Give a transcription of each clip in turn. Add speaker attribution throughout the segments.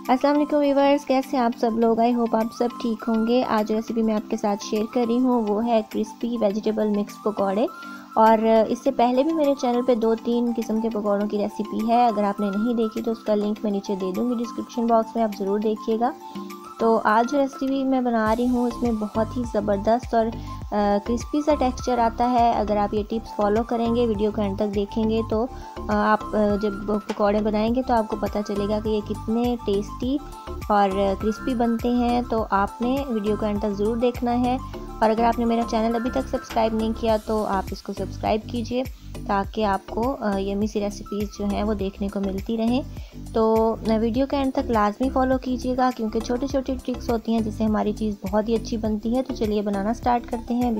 Speaker 1: अस्सलाम वालेकुम वीवर्स कैसे आप सब लोग? आई होप आप सब ठीक होंगे। आज रेसिपी मैं आपके साथ शेयर कर रही हूँ, वो है क्रिस्पी वेजिटेबल मिक्स पकौड़े। और इससे पहले भी मेरे चैनल पे दो तीन किस्म के पकौड़ों की रेसिपी है। अगर आपने नहीं देखी तो उसका लिंक मैं नीचे दे दूँगी डिस्क्रिप्शन बॉक्स में, आप ज़रूर देखिएगा। तो आज जो रेसिपी मैं बना रही हूँ, इसमें बहुत ही ज़बरदस्त और क्रिस्पी सा टेक्सचर आता है। अगर आप ये टिप्स फॉलो करेंगे वीडियो को एंड तक देखेंगे तो आप जब पकौड़े बनाएँगे तो आपको पता चलेगा कि ये कितने टेस्टी और क्रिस्पी बनते हैं। तो आपने वीडियो को एंड तक ज़रूर देखना है। और अगर आपने मेरा चैनल अभी तक सब्सक्राइब नहीं किया तो आप इसको सब्सक्राइब कीजिए, ताकि आपको यमी सी रेसिपीज़ जो हैं वो देखने को मिलती रहें। तो वीडियो के एंड तक लाजमी फॉलो कीजिएगा, क्योंकि छोटी छोटी ट्रिक्स होती हैं जिससे हमारी चीज़ बहुत ही अच्छी बनती है। तो चलिए बनाना स्टार्ट करते हैं।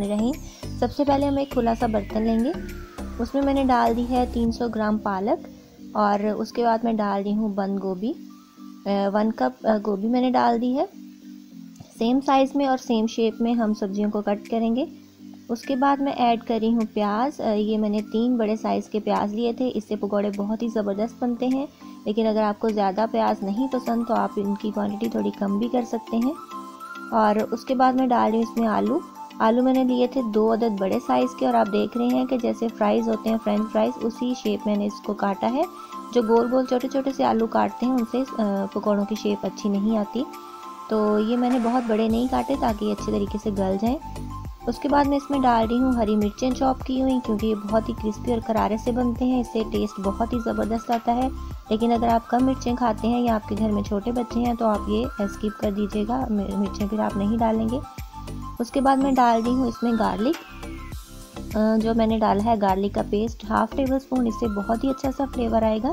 Speaker 1: रहीम। सबसे पहले हम एक खुला सा बर्तन लेंगे। उसमें मैंने डाल दी है 300 ग्राम पालक और उसके बाद मैं डाल रही हूँ बंद गोभी। वन कप गोभी मैंने डाल दी है। सेम साइज़ में और सेम शेप में हम सब्जियों को कट करेंगे। उसके बाद मैं ऐड कर हूँ प्याज। ये मैंने तीन बड़े साइज़ के प्याज लिए थे। इससे पकौड़े बहुत ही ज़बरदस्त बनते हैं। लेकिन अगर आपको ज़्यादा प्याज नहीं पसंद तो आप इनकी क्वांटिटी थोड़ी कम भी कर सकते हैं। और उसके बाद मैं डाल रही हूँ इसमें आलू। आलू मैंने लिए थे दो अदद बड़े साइज़ के। और आप देख रहे हैं कि जैसे फ्राइज़ होते हैं फ्रेंच फ्राइज़ उसी शेप मैंने इसको काटा है। जो गोल गोल छोटे छोटे से आलू काटते हैं, उनसे पकौड़ों की शेप अच्छी नहीं आती। तो ये मैंने बहुत बड़े नहीं काटे ताकि अच्छे तरीके से गल जाएँ। उसके बाद मैं इसमें डाल रही हूँ हरी मिर्चें चॉप की हुई, क्योंकि ये बहुत ही क्रिस्पी और करारे से बनते हैं। इससे टेस्ट बहुत ही ज़बरदस्त आता है। लेकिन अगर आप कम मिर्चें खाते हैं या आपके घर में छोटे बच्चे हैं तो आप ये स्किप कर दीजिएगा। मिर्चें फिर आप नहीं डालेंगे। उसके बाद मैं डाल रही हूँ इसमें गार्लिक जो मैंने डाला है गार्लिक का पेस्ट हाफ़ टेबल स्पून इससे बहुत ही अच्छा सा फ्लेवर आएगा।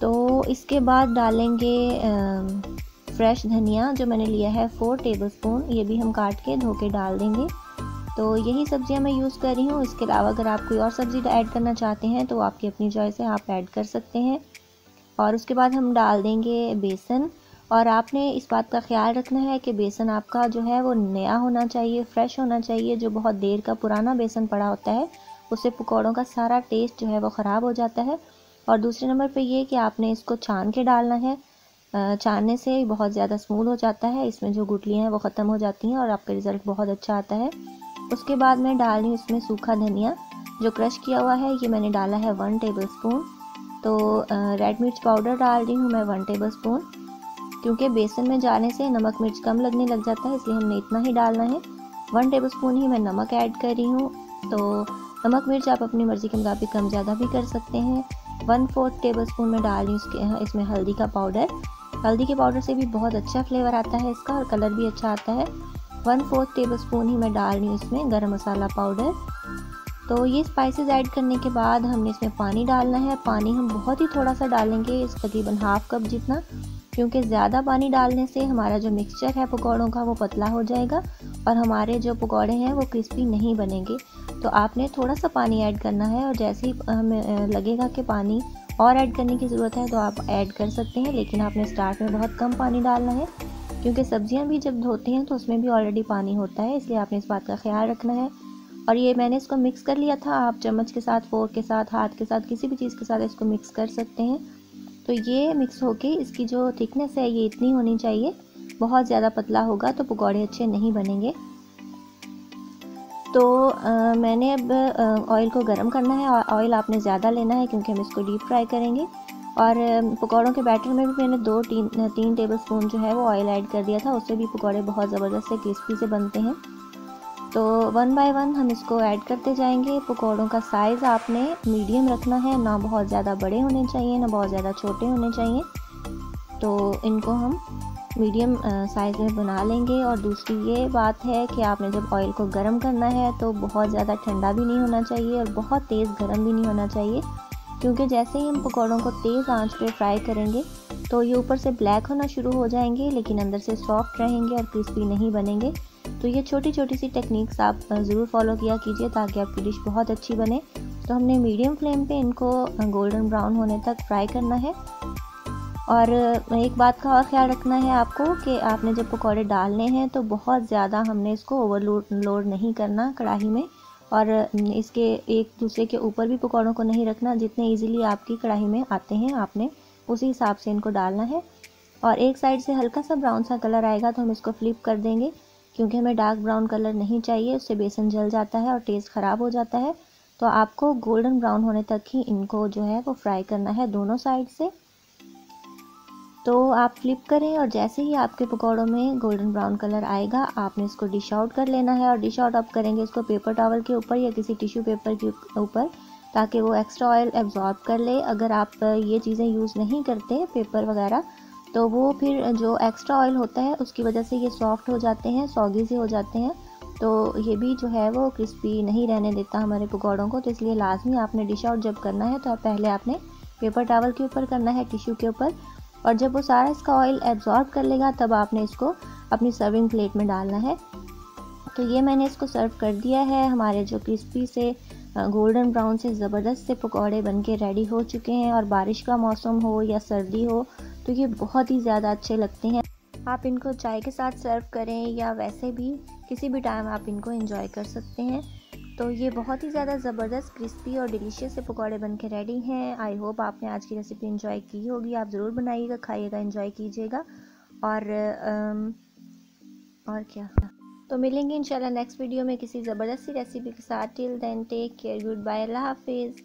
Speaker 1: तो इसके बाद डालेंगे फ्रेश धनिया जो मैंने लिया है फोर टेबल स्पून ये भी हम काट के धो के डाल देंगे। तो यही सब्ज़ियाँ मैं यूज़ कर रही हूँ। इसके अलावा अगर आप कोई और सब्ज़ी ऐड करना चाहते हैं तो आपकी अपनी चॉइस है, आप ऐड कर सकते हैं। और उसके बाद हम डाल देंगे बेसन। और आपने इस बात का ख्याल रखना है कि बेसन आपका जो है, वो नया होना चाहिए फ्रेश होना चाहिए, जो बहुत देर का पुराना बेसन पड़ा होता है, उससे पकौड़ों का सारा टेस्ट जो है, वो ख़राब हो जाता है। और दूसरे नंबर पे ये कि आपने इसको छान के डालना है। छानने से बहुत ज़्यादा स्मूथ हो जाता है, इसमें जो गुटलियाँ हैं वो ख़त्म हो जाती हैं और आपका रिज़ल्ट बहुत अच्छा आता है। उसके बाद मैं डाल रही हूँ इसमें सूखा धनिया, जो क्रश किया हुआ है, ये मैंने डाला है वन टेबल स्पून तो रेड मिर्च पाउडर डाल रही हूँ मैं वन टेबल स्पून क्योंकि बेसन में जाने से नमक मिर्च कम लगने लग जाता है, इसलिए हमने इतना ही डालना है। वन टेबल स्पून ही मैं नमक ऐड कर रही हूँ तो नमक मिर्च आप अपनी मर्ज़ी के मुताबिक कम ज़्यादा भी कर सकते हैं। वन फोर्थ टेबल स्पून में डाल रही हूँ इसमें हल्दी का पाउडर हल्दी के पाउडर से भी बहुत अच्छा फ्लेवर आता है इसका और कलर भी अच्छा आता है। वन फोर्थ टेबल स्पून ही मैं डाल रही हूँ इसमें गर्म मसाला पाउडर तो ये स्पाइसेस ऐड करने के बाद हमने इसमें पानी डालना है। पानी हम बहुत ही थोड़ा सा डालेंगे, इस तकरीबन हाफ़ कप जितना, क्योंकि ज़्यादा पानी डालने से हमारा जो मिक्सचर है पकौड़ों का वो पतला हो जाएगा और हमारे जो पकौड़े हैं वो क्रिस्पी नहीं बनेंगे। तो आपने थोड़ा सा पानी ऐड करना है और जैसे ही हमें लगेगा कि पानी और ऐड करने की ज़रूरत है तो आप ऐड कर सकते हैं, लेकिन आपने स्टार्ट में बहुत कम पानी डालना है, क्योंकि सब्ज़ियाँ भी जब धोती हैं तो उसमें भी ऑलरेडी पानी होता है, इसलिए आपने इस बात का ख्याल रखना है। और ये मैंने इसको मिक्स कर लिया था, आप चम्मच के साथ फोर्क के साथ, हाथ के साथ, किसी भी चीज़ के साथ इसको मिक्स कर सकते हैं। तो ये मिक्स होके इसकी जो थिकनेस है ये इतनी होनी चाहिए, बहुत ज़्यादा पतला होगा तो पकौड़े अच्छे नहीं बनेंगे। तो आ, मैंने अब ऑयल को गर्म करना है और ऑयल आपने ज़्यादा लेना है क्योंकि हम इसको डीप फ्राई करेंगे। और पकौड़ों के बैटर में भी मैंने दो तीन तीन टेबल स्पून जो है वो ऑयल ऐड कर दिया था उससे भी पकौड़े बहुत ज़बरदस्त से क्रिस्पी से बनते हैं। तो वन बाय वन हम इसको ऐड करते जाएँगे। पकौड़ों का साइज़ आपने मीडियम रखना है ना बहुत ज़्यादा बड़े होने चाहिए ना बहुत ज़्यादा छोटे होने चाहिए। तो इनको हम मीडियम साइज़ में बना लेंगे। और दूसरी ये बात है कि आपने जब ऑयल को गर्म करना है तो बहुत ज़्यादा ठंडा भी नहीं होना चाहिए और बहुत तेज़ गर्म भी नहीं होना चाहिए। क्योंकि जैसे ही हम पकौड़ों को तेज़ आँच पे फ्राई करेंगे तो ये ऊपर से ब्लैक होना शुरू हो जाएँगे, लेकिन अंदर से सॉफ्ट रहेंगे और क्रिस्पी नहीं बनेंगे। तो ये छोटी छोटी सी टेक्निक्स आप ज़रूर फॉलो किया कीजिए ताकि आपकी डिश बहुत अच्छी बने। तो हमने मीडियम फ्लेम पे इनको गोल्डन ब्राउन होने तक फ्राई करना है। और एक बात का और ख्याल रखना है आपको कि आपने जब पकौड़े डालने हैं तो बहुत ज़्यादा हमने इसको ओवरलोड लोड नहीं करना कढ़ाई में और इसके एक दूसरे के ऊपर भी पकौड़ों को नहीं रखना जितने इजीली आपकी कढ़ाई में आते हैं आपने, उसी हिसाब से इनको डालना है। और एक साइड से हल्का सा ब्राउन सा कलर आएगा तो हम इसको फ्लिप कर देंगे, क्योंकि हमें डार्क ब्राउन कलर नहीं चाहिए, उससे बेसन जल जाता है और टेस्ट ख़राब हो जाता है। तो आपको गोल्डन ब्राउन होने तक ही इनको जो है वो फ्राई करना है दोनों साइड से। तो आप फ्लिप करें और जैसे ही आपके पकौड़ों में गोल्डन ब्राउन कलर आएगा, आपने इसको डिश आउट कर लेना है और डिश आउट आप करेंगे इसको पेपर टॉवल के ऊपर या किसी टिश्यू पेपर के ऊपर ताकि वो एक्स्ट्रा ऑयल एब्जॉर्ब कर ले। अगर आप ये चीज़ें यूज़ नहीं करते पेपर वगैरह तो वो फिर जो एक्स्ट्रा ऑयल होता है, उसकी वजह से ये सॉफ्ट हो जाते हैं सॉगी से हो जाते हैं। तो ये भी जो है वो क्रिस्पी नहीं रहने देता हमारे पकौड़ों को तो इसलिए लाजमी आपने डिश आउट जब करना है तो पहले आपने पेपर टावल के ऊपर करना है टिश्यू के ऊपर। और जब वो सारा इसका ऑयल एब्जॉर्ब कर लेगा, तब आपने इसको अपनी सर्विंग प्लेट में डालना है। तो ये मैंने इसको सर्व कर दिया है। हमारे जो क्रिस्पी से गोल्डन ब्राउन से ज़बरदस्त से पकौड़े बन के रेडी हो चुके हैं और बारिश का मौसम हो या सर्दी हो तो ये बहुत ही ज़्यादा अच्छे लगते हैं। आप इनको चाय के साथ सर्व करें या वैसे भी किसी भी टाइम आप इनको इंजॉय कर सकते हैं। तो ये बहुत ही ज़्यादा ज़बरदस्त क्रिस्पी और डिलीशियस से पकौड़े बन के रेडी हैं। आई होप आपने आज की रेसिपी इन्जॉय की होगी। आप ज़रूर बनाइएगा, खाइएगा इन्जॉय कीजिएगा। और और क्या? तो मिलेंगे इंशाल्लाह नेक्स्ट वीडियो में किसी ज़बरदस्ती रेसिपी के साथ। Till then take care goodbye अल्लाह हाफिज़।